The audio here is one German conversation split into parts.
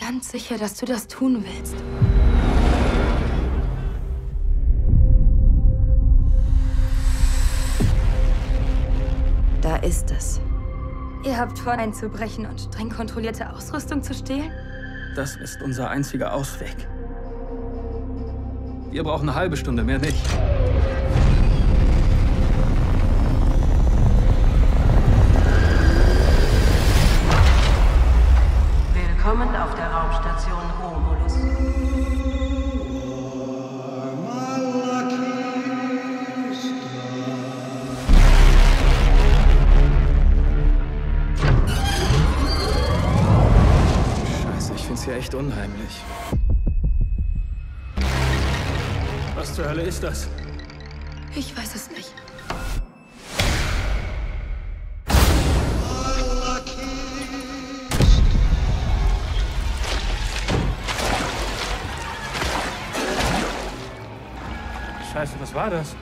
ganz sicher, dass du das tun willst? Da ist es. Ihr habt vor, einzubrechen und streng kontrollierte Ausrüstung zu stehlen? Das ist unser einziger Ausweg. Wir brauchen eine halbe Stunde, mehr nicht. Hier echt unheimlich. Was zur Hölle ist das? Ich weiß es nicht. Scheiße, was war das?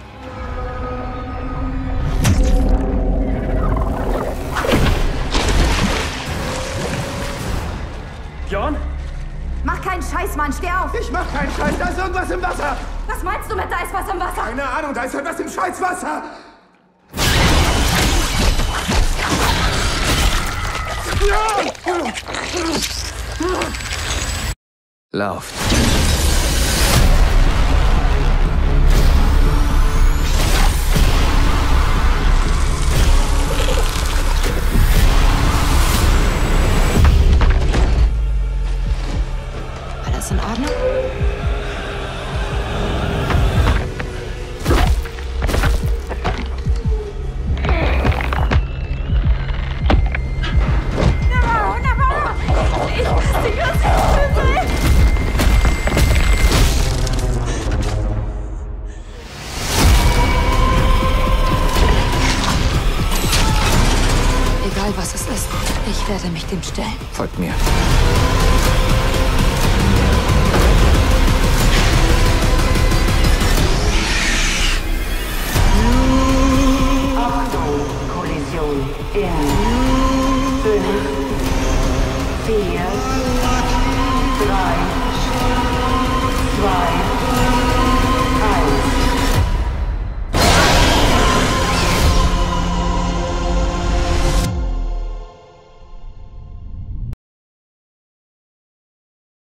Keinen Scheiß, Mann, steh auf! Ich mach keinen Scheiß, da ist irgendwas im Wasser! Was meinst du mit, da ist was im Wasser? Keine Ahnung, da ist etwas im Scheißwasser! Lauft. Ich werde mich dem stellen. Folgt mir. Achtung, Kollision in 5, 4,